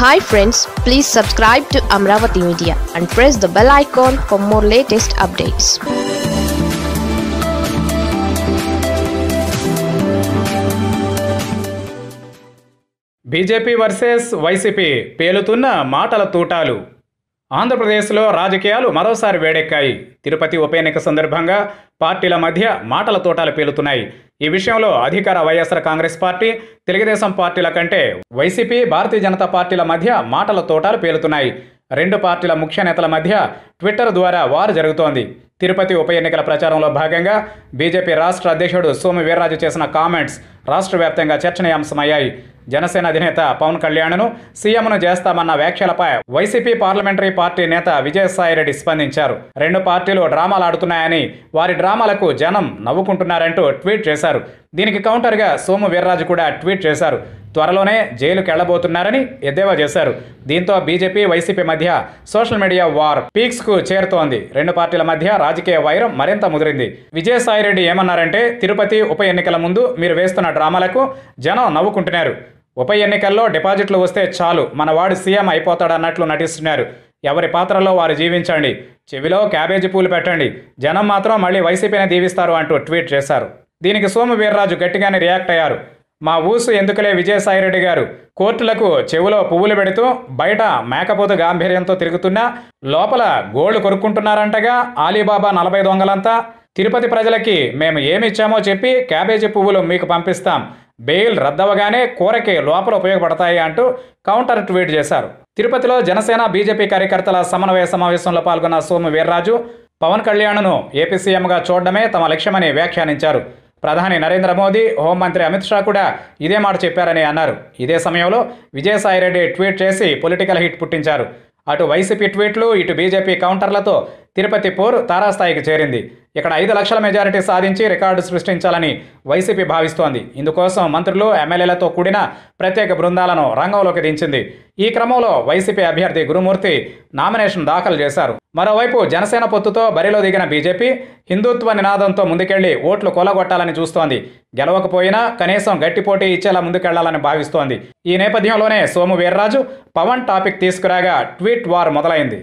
Hi friends please subscribe to Amaravati media and press the bell icon for more latest updates BJP versus YCP పేలుతున్న మాటల తూటాలు. ఆంధ్రప్రదేశ్లో రాజకీయాలు మరోసారి వేడెక్కాయి. తిరుపతి ఉప ఎన్నిక సందర్భంగా పార్టీల మధ్య మాటల తోటాలు పేలుతున్నాయి. ఈ విషయంలో అధికార వైఎస్ఆర్ కాంగ్రెస్ పార్టీ తెలుగుదేశం పార్టీల కంటే వైసీపీ భారతీయ జనతా పార్టీల మధ్య మాటల తోటాలు పేలుతున్నాయి. రెండు పార్టీల ముఖ్య నేతల మధ్య ట్విట్టర్ ద్వారా వారు జరుగుతోంది. తిరుపతి ఉప ఎన్నికల ప్రచారంలో భాగంగా బీజేపీ రాష్ట్ర అధ్యక్షుడు సోము వీర్రాజు చేసిన కామెంట్స్ రాష్ట్ర వ్యాప్తంగా చర్చనీయాంశమయ్యాయి. జనసేన అధినేత పవన్ కళ్యాణ్ను సీఎంను చేస్తామన్న వ్యాఖ్యలపై వైసీపీ పార్లమెంటరీ పార్టీ నేత విజయసాయిరెడ్డి స్పందించారు. రెండు పార్టీలు డ్రామాలు ఆడుతున్నాయని వారి డ్రామాలకు జనం నవ్వుకుంటున్నారంటూ ట్వీట్ చేశారు. దీనికి కౌంటర్గా సోము వీర్రాజు కూడా ట్వీట్ చేశారు. త్వరలోనే జైలుకు వెళ్ళబోతున్నారని ఎద్దేవా చేశారు. దీంతో బీజేపీ వైసీపీ మధ్య సోషల్ మీడియా వార్ పీక్స్కు చేరుతోంది. రెండు పార్టీల మధ్య రాజకీయ వైరం మరింత ముదిరింది. విజయసాయిరెడ్డి ఏమన్నారంటే తిరుపతి ఉప ఎన్నికల ముందు మీరు వేస్తున్న డ్రామాలకు జనం నవ్వుకుంటున్నారు. ఉప ఎన్నికల్లో డిపాజిట్లు వస్తే చాలు మన వాడు సీఎం అయిపోతాడన్నట్లు నటిస్తున్నారు. ఎవరి పాత్రలో వారు జీవించండి? చెవిలో క్యాబేజీ పూలు పెట్టండి. జనం మాత్రం మళ్ళీ వైసీపీని దీవిస్తారు అంటూ ట్వీట్ చేశారు. దీనికి సోము వీర్రాజు గట్టిగానే రియాక్ట్ అయ్యారు. మా ఊసు ఎందుకులే విజయసాయిరెడ్డి గారు? కోర్టులకు చెవులో పువ్వులు పెడుతూ బయట మేకపోతు గాంభీర్యంతో తిరుగుతున్నా లోపల గోళ్ళు కొరుక్కుంటున్నారంటగా ఆలీబాబా నలభై దొంగలంతా తిరుపతి ప్రజలకి మేము ఏమిచ్చామో చెప్పి క్యాబేజీ పువ్వులు మీకు పంపిస్తాం. బెయిల్ రద్దవగానే కోరకే లోపల ఉపయోగపడతాయి అంటూ కౌంటర్ ట్వీట్ చేశారు. తిరుపతిలో జనసేన బీజేపీ కార్యకర్తల సమన్వయ సమావేశంలో పాల్గొన్న సోము వీర్రాజు పవన్ కళ్యాణ్ను ఏపీ సీఎంగా చూడడమే తమ లక్ష్యమని వ్యాఖ్యానించారు. ప్రధాని నరేంద్ర మోదీ హోంమంత్రి అమిత్ షా కూడా ఇదే మాట చెప్పారని అన్నారు. ఇదే సమయంలో విజయసాయిరెడ్డి ట్వీట్ చేసి పొలిటికల్ హిట్ పుట్టించారు. అటు వైసీపీ ట్వీట్లు ఇటు బీజేపీ కౌంటర్లతో తిరుపతి పోరు తారాస్థాయికి చేరింది. ఇక్కడ ఐదు లక్షల మెజారిటీ సాధించి రికార్డు సృష్టించాలని వైసీపీ భావిస్తోంది. ఇందుకోసం మంత్రులు ఎమ్మెల్యేలతో కూడిన ప్రత్యేక బృందాలను రంగంలోకి దించింది. ఈ క్రమంలో వైసీపీ అభ్యర్థి గురుమూర్తి నామినేషన్ దాఖలు చేశారు. మరోవైపు జనసేన పొత్తుతో బరిలో దిగిన బీజేపీ హిందుత్వ నినాదంతో ముందుకెళ్ళి ఓట్లు కొలగొట్టాలని చూస్తోంది. గెలవకపోయినా కనీసం గట్టి పోటీ ఇచ్చేలా ముందుకెళ్ళాలని భావిస్తోంది. ఈ నేపథ్యంలోనే సోము వీర్రాజు పవన్ టాపిక్ తీసుకురాగా ట్వీట్ వార్ మొదలైంది.